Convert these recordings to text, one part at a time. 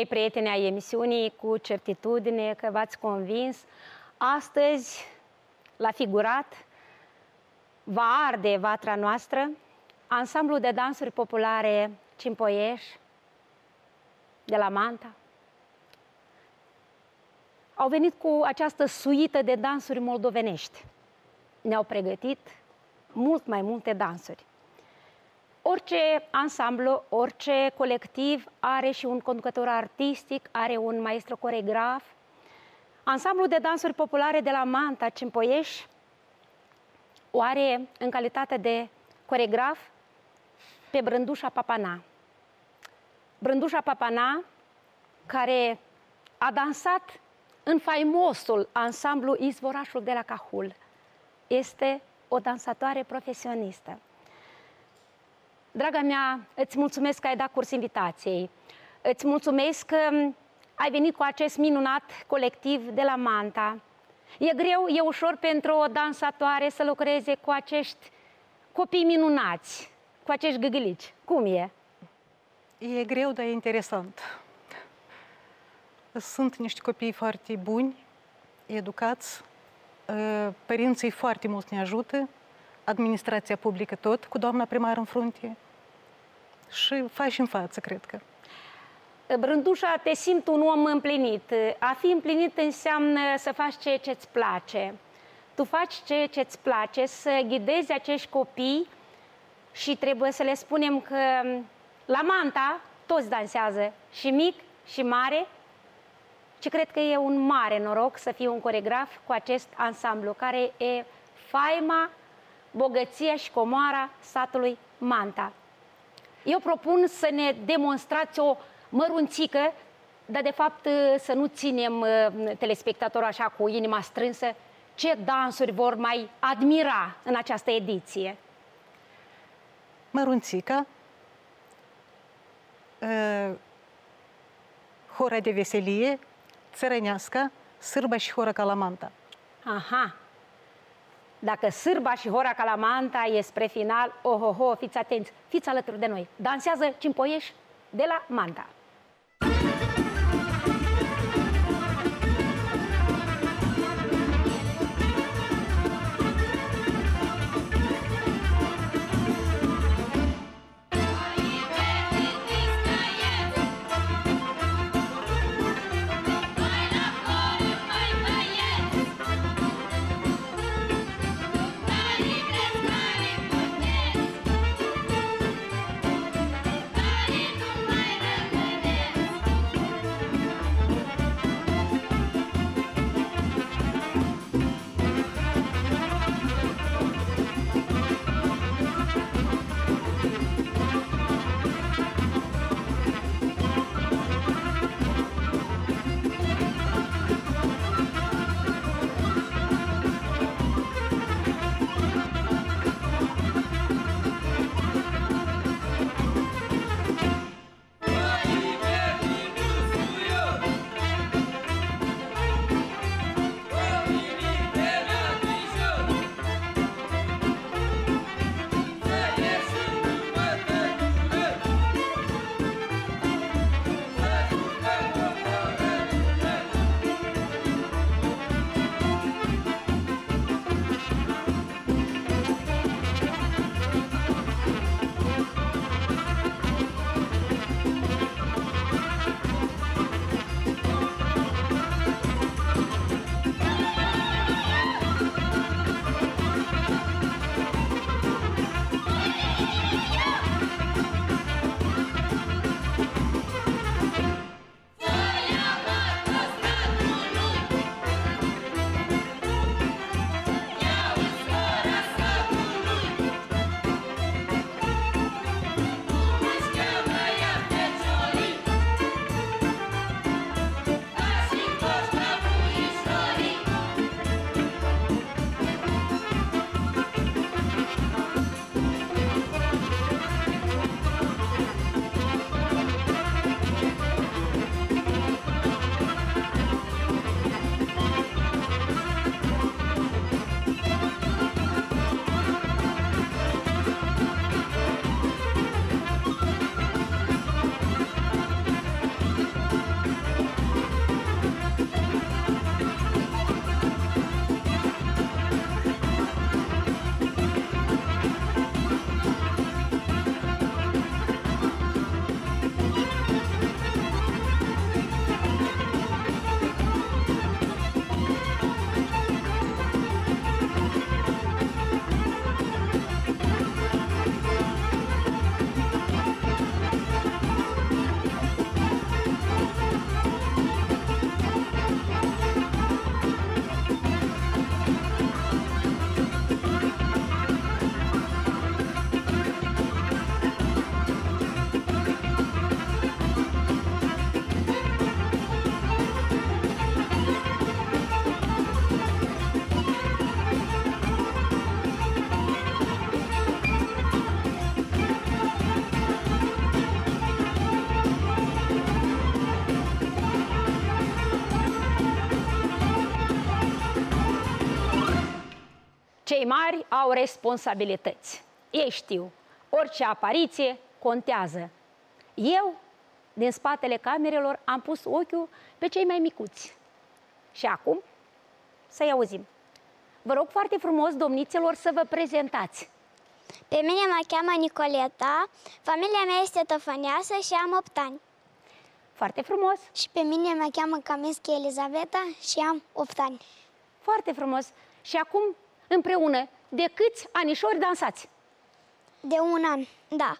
mei prieteni ai emisiunii, cu certitudine că v-ați convins. Astăzi, la figurat, va arde vatra noastră, ansamblu de dansuri populare Cimpoieș, de la Manta, au venit cu această suită de dansuri moldovenești. Ne-au pregătit mult mai multe dansuri. Orice ansamblu, orice colectiv are și un conducător artistic, are un maestru coregraf. Ansamblul de dansuri populare de la Manta, Cimpoieș, o are în calitate de coregraf pe Brândușa Papana. Brândușa Papana, care a dansat în faimosul ansamblu Izvorașul de la Cahul. Este o dansatoare profesionistă. Draga mea, îți mulțumesc că ai dat curs invitației. Îți mulțumesc că ai venit cu acest minunat colectiv de la Manta. E greu, e ușor pentru o dansatoare să lucreze cu acești copii minunați, cu acești gâgâlici. Cum e? E greu, dar e interesant. Sunt niște copii foarte buni, educați, părinții foarte mult ne ajută, administrația publică tot, cu doamna primar în frunte. Și faci în față, cred că. Brândușa, te simt un om împlinit. A fi împlinit înseamnă să faci ceea ce îți place. Tu faci ceea ce îți place, să ghidezi acești copii și trebuie să le spunem că la Manta toți dansează, și mic și mare, și cred că e un mare noroc să fii un coregraf cu acest ansamblu, care e faima, bogăția și comoara satului Manta. Eu propun să ne demonstrați o mărunțică, dar de fapt să nu ținem uh, telespectatorul așa cu inima strânsă, ce dansuri vor mai admira în această ediție? Mărunțica, uh, hora de veselie, țărănească, sârba și hora calamanta. Aha, dacă Sârba și Hora Calamanta e spre final, ohoho, fiți atenți, fiți alături de noi. Dansează Cimpoieș de la Manta. Cei mari au responsabilități. Ei știu, orice apariție contează. Eu, din spatele camerelor, am pus ochiul pe cei mai micuți. Și acum, să-i auzim. Vă rog foarte frumos, domnițelor, să vă prezentați. Pe mine mă cheamă Nicoleta, familia mea este tăfăneasă și am 8 ani. Foarte frumos, Și pe mine mă cheamă Camischi Elizaveta și am 8 ani. foarte frumos. Și acum, împreună, de câți anișori dansați? De un an, da.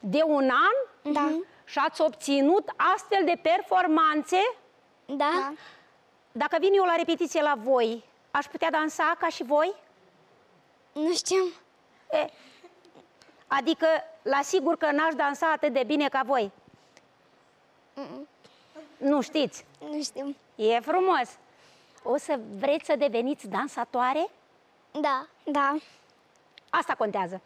De un an? Da. Și ați obținut astfel de performanțe? Da? da. Dacă vin eu la repetiție la voi, aș putea dansa ca și voi? Nu știu. E, adică, la sigur că n-aș dansa atât de bine ca voi. Nu știți? Nu știu. E frumos. O să vreți să deveniți dansatoare? Da. Da. Asta contează.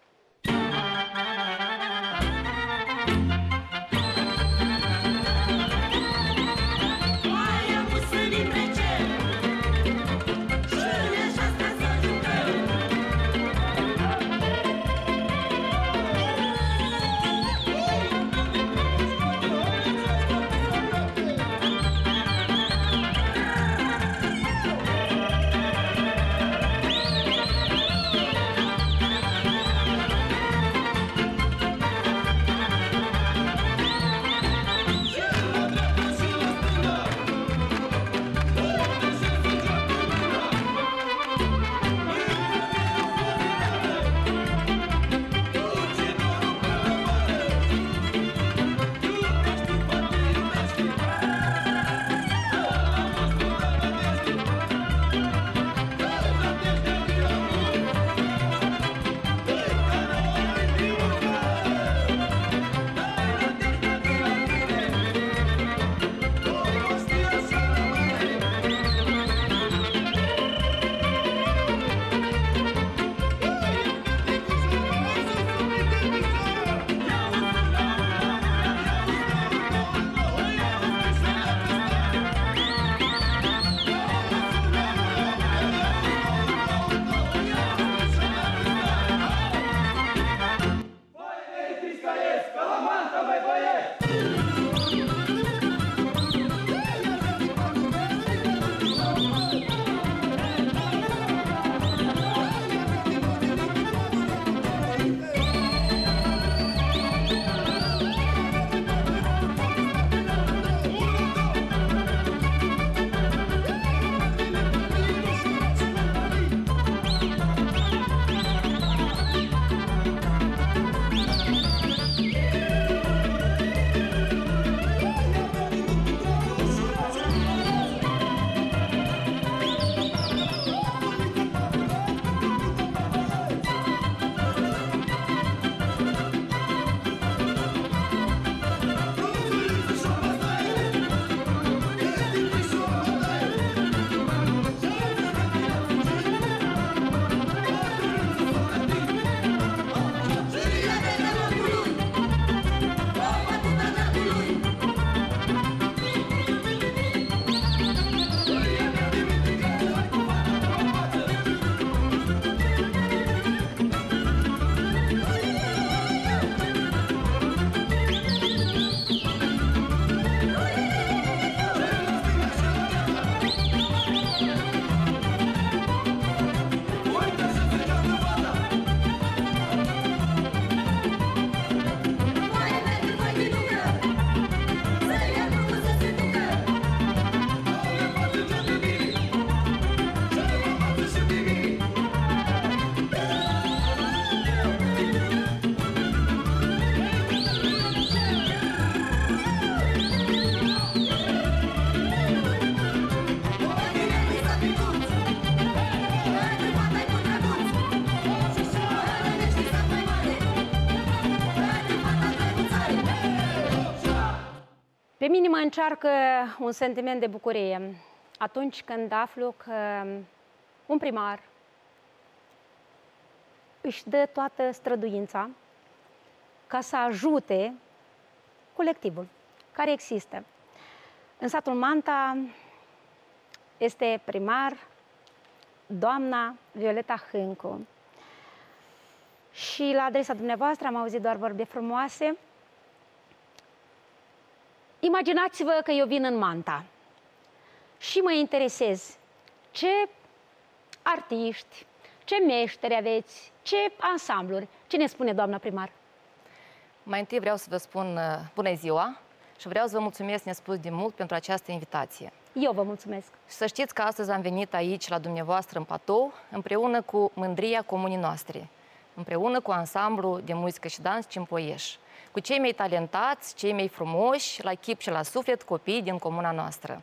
Încearcă un sentiment de bucurie atunci când aflu că un primar își dă toată străduința ca să ajute colectivul care există. În satul Manta este primar doamna Violeta Hâncu. Și la adresa dumneavoastră am auzit doar vorbe frumoase. Imaginați-vă că eu vin în Manta și mă interesez ce artiști, ce meșteri aveți, ce ansambluri. Ce ne spune doamna primar? Mai întâi vreau să vă spun uh, bună ziua și vreau să vă mulțumesc nespus de mult pentru această invitație. Eu vă mulțumesc. Și să știți că astăzi am venit aici la dumneavoastră în Patou împreună cu mândria comunii noastre, împreună cu ansamblu de muzică și dans Cimpoieș, cu cei mai talentați, cei mai frumoși, la chip și la suflet, copii din comuna noastră.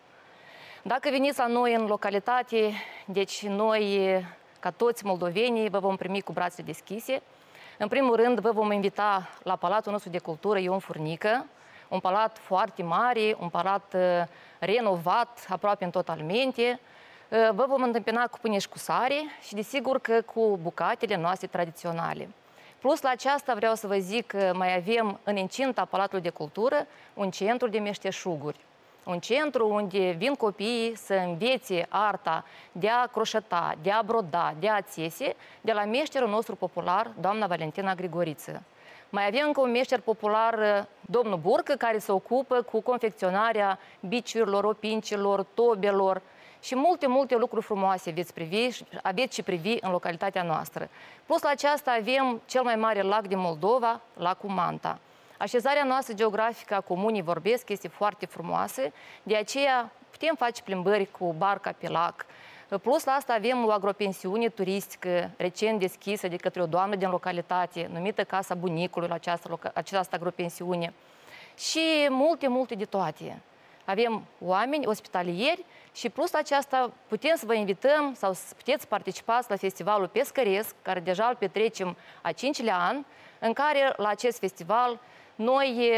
Dacă veniți la noi în localitate, deci noi, ca toți moldovenii, vă vom primi cu brațele deschise. În primul rând, vă vom invita la Palatul nostru de Cultură Ion Furnică, un palat foarte mare, un palat uh, renovat aproape în totalmente. Uh, vă vom întâmpina cu pâine și cu sare și desigur că cu bucatele noastre tradiționale. Plus la aceasta vreau să vă zic că mai avem în incinta Palatului de Cultură un centru de meșteșuguri un centru unde vin copiii să învețe arta de a croșeta, de a broda, de a țese, de la meșterul nostru popular, doamna Valentina Grigoriță. Mai avem încă un meșter popular, domnul Burcă, care se ocupă cu confecționarea biciurilor, opincilor, tobelor și multe, multe lucruri frumoase veți privi, aveți și privi în localitatea noastră. Plus la aceasta avem cel mai mare lac din Moldova, lacul Manta. Așezarea noastră geografică a comunii Vorbesc este foarte frumoasă, de aceea putem face plimbări cu barca pe lac. Plus la asta avem o agropensiune turistică recent deschisă de către o doamnă din localitate, numită Casa Bunicului la această, această agropensiune. Și multe, multe de toate. Avem oameni ospitalieri și plus la aceasta putem să vă invităm sau să puteți participați la festivalul Pescăresc, care deja îl petrecem a cincilea an, în care la acest festival noi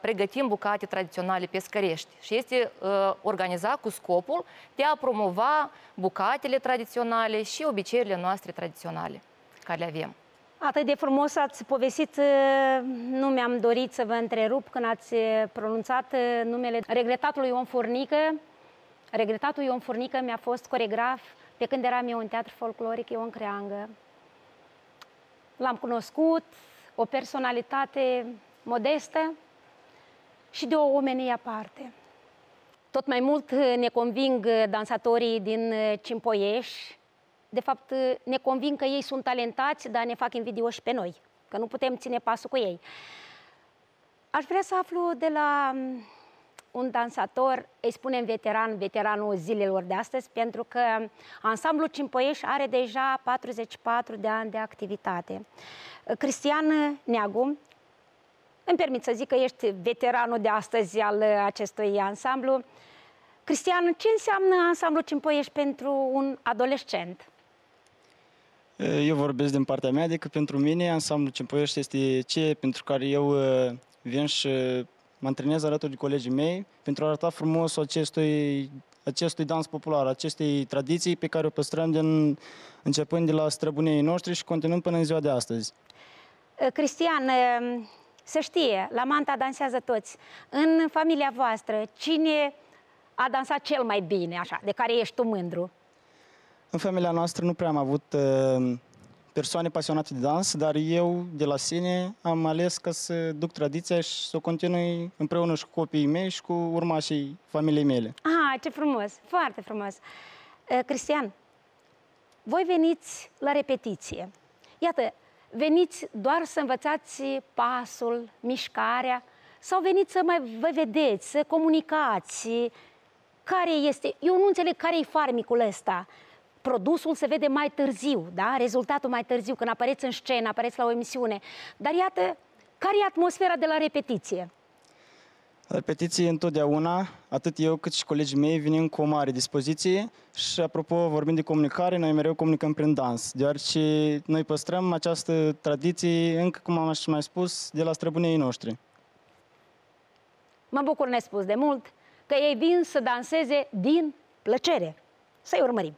pregătim bucate tradiționale pescărești și este organizat cu scopul de a promova bucatele tradiționale și obiceiurile noastre tradiționale care le avem. Atât de frumos ați povestit, nu mi-am dorit să vă întrerup când ați pronunțat numele regretatului Ion Furnică. Regretatul Ion Furnică mi-a fost coregraf pe când eram eu în teatru folcloric Ion Creangă. L-am cunoscut, o personalitate modestă și de o omenie aparte. Tot mai mult ne conving dansatorii din Cimpoieș, de fapt ne conving că ei sunt talentați, dar ne fac invidioși pe noi, că nu putem ține pasul cu ei. Aș vrea să aflu de la un dansator, îi spunem veteran, veteranul zilelor de astăzi, pentru că ansamblul Cimpoieș are deja 44 de ani de activitate. Cristian Neagu, îmi permit să zic că ești veteranul de astăzi al acestui ansamblu. Cristian, ce înseamnă ansamblu Cimpoieș pentru un adolescent? Eu vorbesc din partea mea, adică pentru mine ansamblu Cimpoiești este ce pentru care eu vin și mă antrenez alături de colegii mei pentru a arăta frumos acestui, acestui dans popular, acestei tradiții pe care o păstrăm din, începând de la străbunii noștri și continuăm până în ziua de astăzi. Uh, Cristian, uh, să știe, la Manta dansează toți. În familia voastră, cine a dansat cel mai bine, așa, de care ești tu mândru? În familia noastră nu prea am avut uh, persoane pasionate de dans, dar eu, de la sine, am ales ca să duc tradiția și să o continui împreună și cu copiii mei și cu urmașii familiei mele. Ah, ce frumos, foarte frumos. Cristian, voi veniți la repetiție. Iată, veniți doar să învățați pasul, mișcarea, sau veniți să mai vă vedeți, să comunicați, care este, eu nu înțeleg care e farmicul ăsta. Produsul se vede mai târziu, da? rezultatul mai târziu, când apareți în scenă, apareți la o emisiune. Dar iată, care e atmosfera de la repetiție? Repetiție întotdeauna, atât eu cât și colegii mei venim cu o mare dispoziție și apropo, vorbind de comunicare, noi mereu comunicăm prin dans, deoarece noi păstrăm această tradiție, încă cum am mai spus, de la străbunii noștri. Mă bucur nespus de mult că ei vin să danseze din plăcere. Să-i urmărim!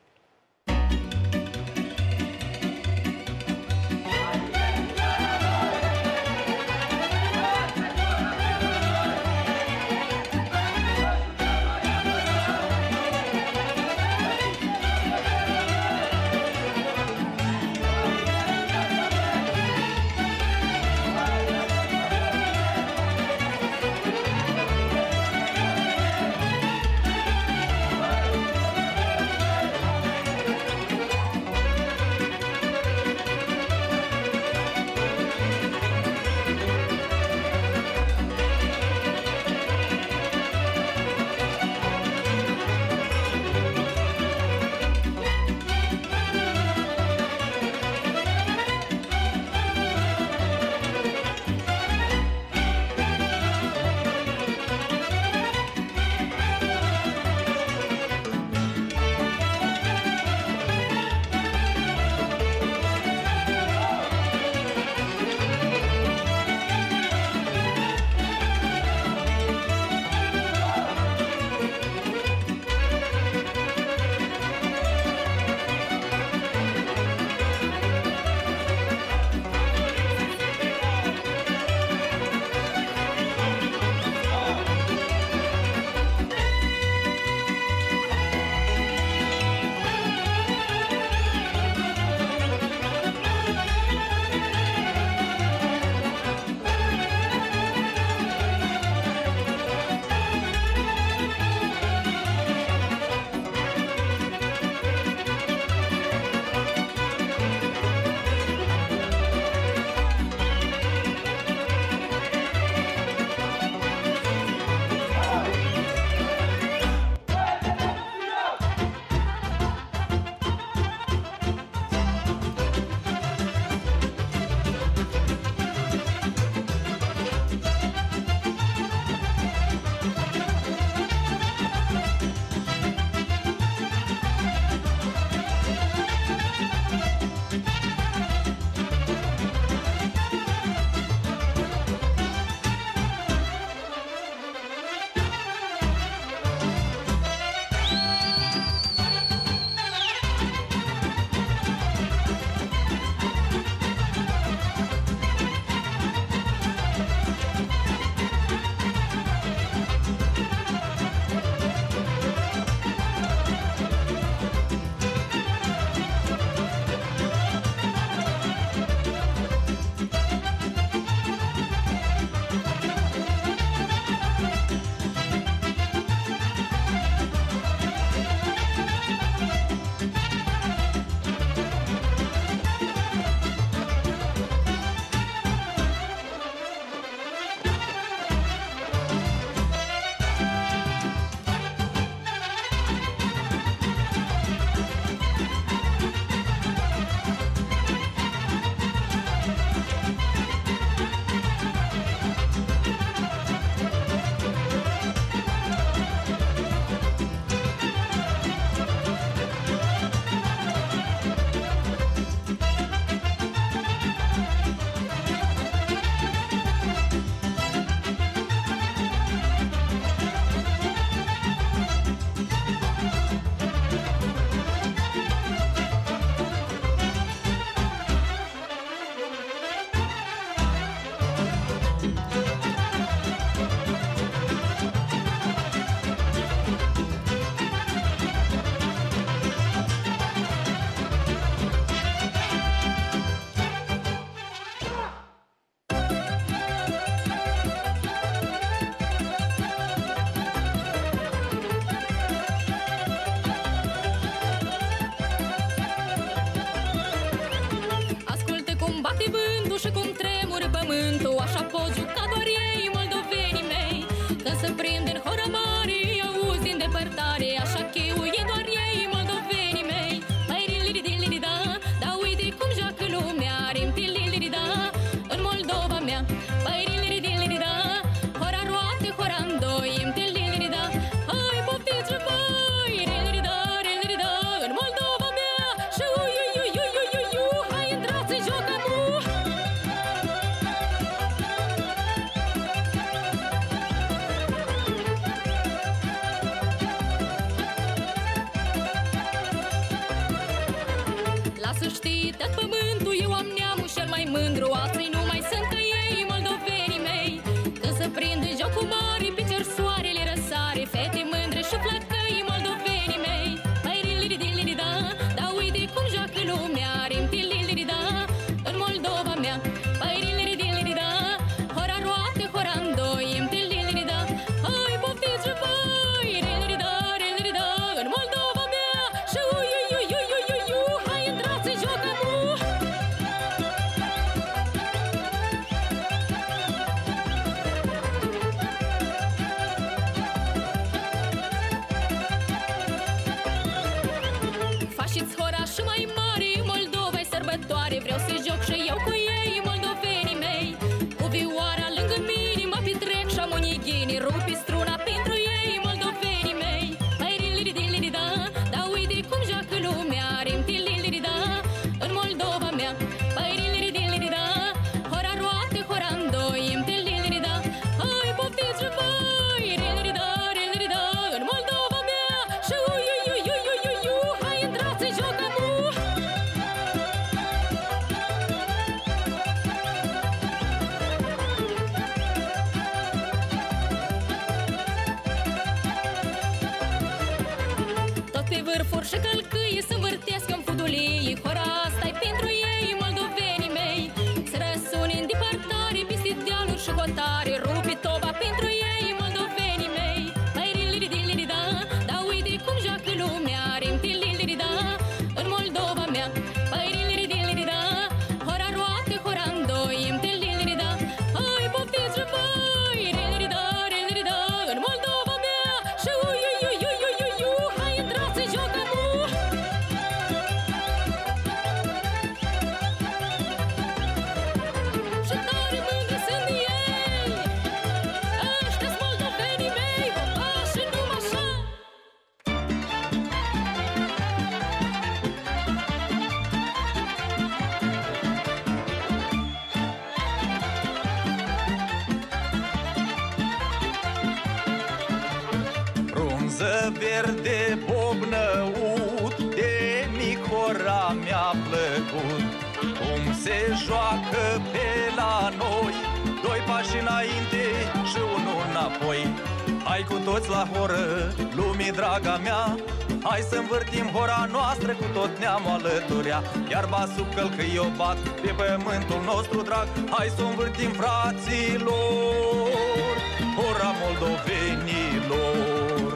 Toți la horă, lumii draga mea. Hai să învârtim hora noastră cu tot neamul alăturea. Iar basul călcâi o bat pe pământul nostru drag. Hai să o învârtim fraților Hora moldovenilor.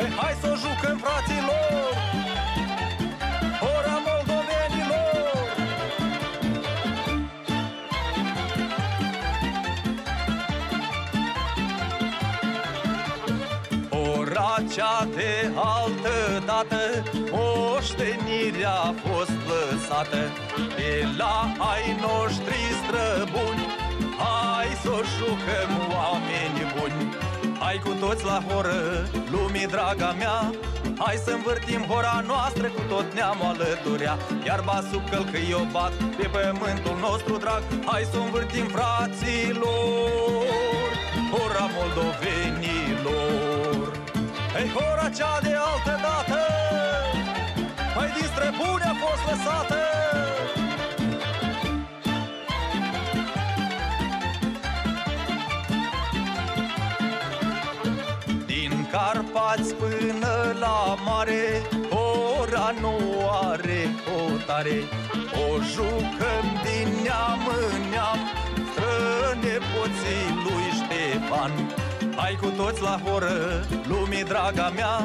Ei, Hai să o jucăm fraților cea de altă dată Moștenirea a fost lăsată. De la ai noștri străbuni Hai să o jucăm oameni buni. Hai cu toți la horă, lumii draga mea Hai să învârtim hora noastră cu tot neamul alăturea. Iar basul călcâi o bat pe pământul nostru drag Hai să o învârtim fraților. Hora moldovenilor Ei, hora cea de altă dată Mai din străbune a fost lăsată. Din Carpați până la mare Ora nu are hotare O jucăm din neam în neam Strănepoții lui Ștefan Hai cu toți la horă, lumii draga mea.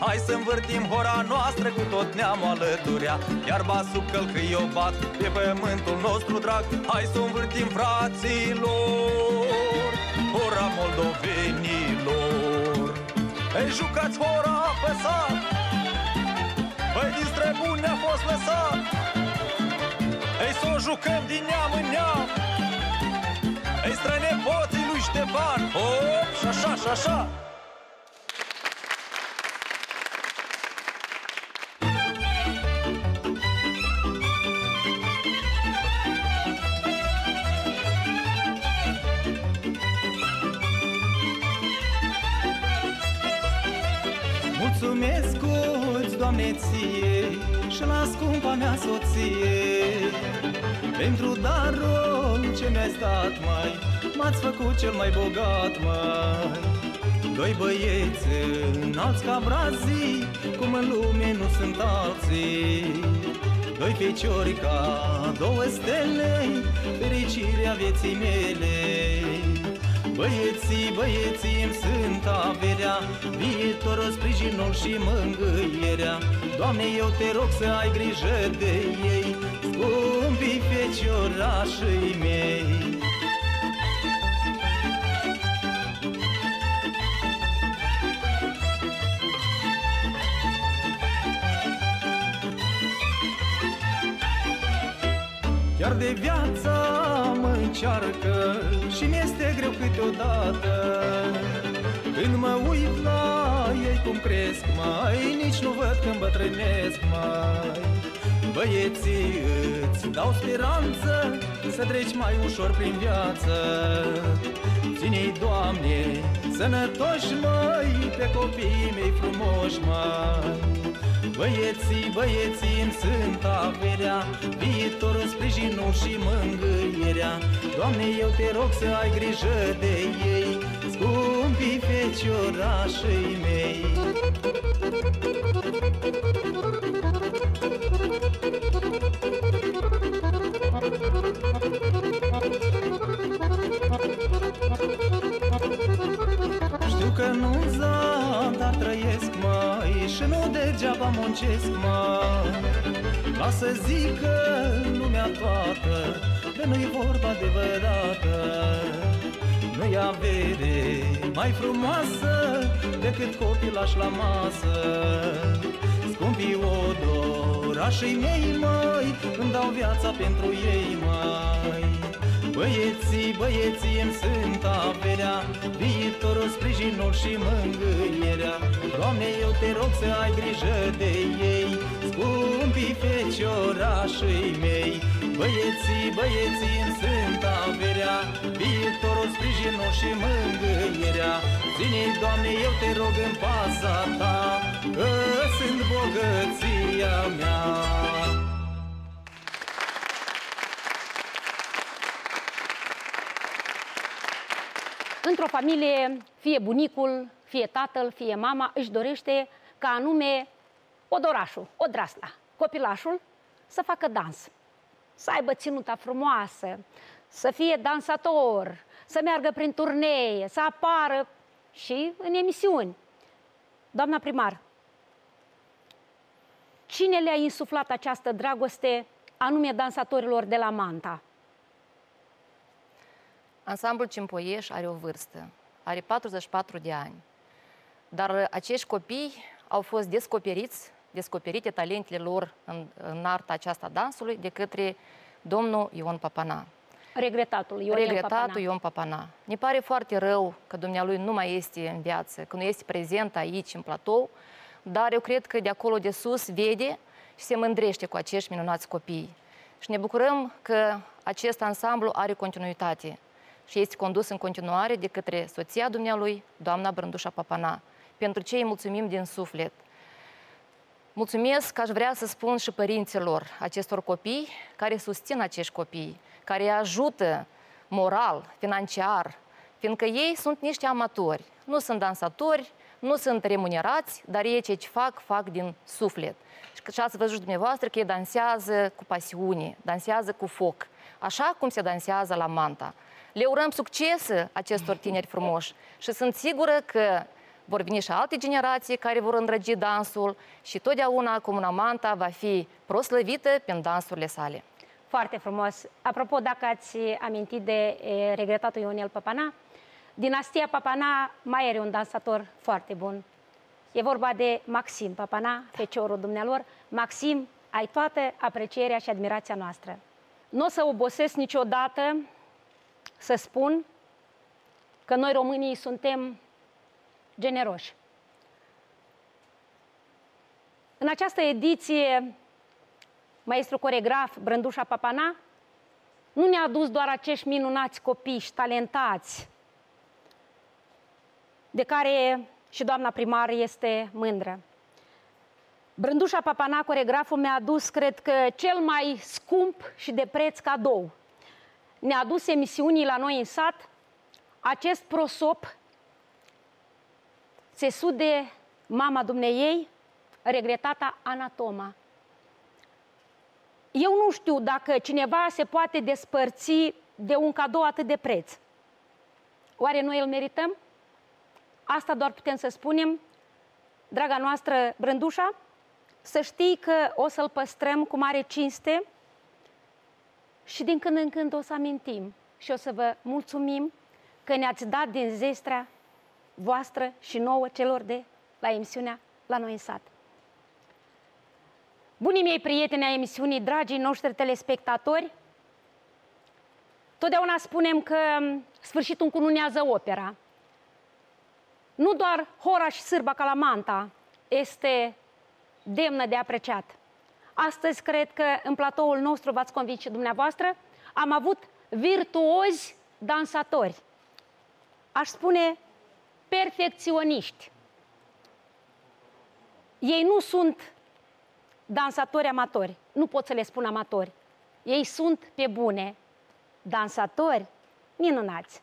Hai să învârtim hora noastră cu tot neamul alăturea. Iar basul călcâi o bat pe pământul nostru drag. Hai să o învârtim fraților Hora moldovenilor. Ei, jucați hora apăsat Băi, din străbuni ne-a fost lăsat. Ei, să o jucăm din neam în neam Ei, strănepoții lui Ștefan. Hop, și așa, și așa. Mulțumesc, Doamne, ție și la scumpa mea soție. Pentru darul ce mi-ai stat, mai M-ați făcut cel mai bogat, mai Doi băieți înalți ca brazii Cum în lume nu sunt alții. Doi feciori ca două stele Fericirea vieții mele. Băieții, băieții îmi sunt averea Viitorul, sprijinul și mângâierea. Doamne, eu te rog să ai grijă de ei Scumpii feciorașii mei. Chiar de viața mă încearcă și mi-este greu câteodată. Când mă uit la ei cum cresc mai Nici nu văd când bătrânesc mai Băieții îți dau speranță Să treci mai ușor prin viață. Ține-i, Doamne, sănătoși mai Pe copiii mei frumoși mai Băieții, băieții îmi sunt averea Viitorul, sprijinul și mângâierea. Doamne, eu te rog să ai grijă de ei Scumpii feciorașii mei Și nu degeaba muncesc mai Ca să zic că lumea toată De nu-i vorba adevărată. Nu-i avere mai frumoasă Decât copilaș la masă. Scumpii odorașii mei, măi Îmi dau viața pentru ei, mai Băieții, băieții îmi sunt averea Viitorul, sprijinul și mângâierea Doamne, eu te rog să ai grijă de ei Scumpii feciorașii mei. Băieții, băieții îmi sunt averea Viitorul, sprijinul și mângâierea. Ține Doamne, eu te rog în pasa ta Că sunt bogăția mea Într-o familie, fie bunicul, fie tatăl, fie mama, își dorește ca anume odorașul, odrasla, copilașul, să facă dans, să aibă ținuta frumoasă, să fie dansator, să meargă prin turnee, să apară și în emisiuni. Doamna primar, cine le-a insuflat această dragoste anume dansatorilor de la Manta? Ansamblul Cimpoieș are o vârstă, are 44 de ani. Dar acești copii au fost descoperiți, descoperite talentele lor în, în arta aceasta dansului de către domnul Ion Papana. Regretatul Ion Regretatul Papana. Ion Papana. Ne pare foarte rău că dumnealui nu mai este în viață, că nu este prezent aici, în platou, dar eu cred că de acolo de sus vede și se mândrește cu acești minunați copii. Și ne bucurăm că acest ansamblu are continuitate și este condus în continuare de către soția dumnealui, doamna Brândușa Papana, pentru ce îi mulțumim din suflet. Mulțumesc, aș vrea să spun și părinților acestor copii care susțin acești copii, care îi ajută moral, financiar, fiindcă ei sunt niște amatori, nu sunt dansatori, nu sunt remunerați, dar ei ce fac, fac din suflet. Și ați văzut dumneavoastră că ei dansează cu pasiune, dansează cu foc, așa cum se dansează la Manta. Le urăm succes acestor tineri frumoși și sunt sigură că vor veni și alte generații care vor îndrăgi dansul și totdeauna Comuna Manta va fi proslăvită prin dansurile sale. Foarte frumos. Apropo, dacă ați amintit de e, regretatul Ionel Papana, dinastia Papana mai are un dansator foarte bun. E vorba de Maxim Papana, feciorul dumnealor. Maxim, ai toată aprecierea și admirația noastră. Nu o să obosesc niciodată să spun că noi românii suntem generoși. În această ediție, maestru coregraf Brândușa Papana nu ne-a adus doar acești minunați copiși și talentați, de care și doamna primar este mândră. Brândușa Papana, coregraful, mi-a adus, cred că, cel mai scump și de preț cadou. Ne-a adus emisiunii la noi în sat acest prosop țesut de mama dumneiei, regretata Anatoma. Eu nu știu dacă cineva se poate despărți de un cadou atât de preț. Oare noi îl merităm? Asta doar putem să spunem, draga noastră Brândușa, să știi că o să-l păstrăm cu mare cinste și din când în când o să amintim și o să vă mulțumim că ne-ați dat din zestrea voastră și nouă celor de la emisiunea La Noi în Sat. Bunii mei prieteni ai emisiunii, dragii noștri telespectatori, totdeauna spunem că sfârșitul încununează opera. Nu doar Horaș și Sârba Calamanta este demnă de apreciat. Astăzi cred că în platoul nostru v-ați convins și dumneavoastră, am avut virtuozi dansatori. Aș spune perfecționiști. Ei nu sunt dansatori amatori, nu pot să le spun amatori. Ei sunt pe bune dansatori minunați.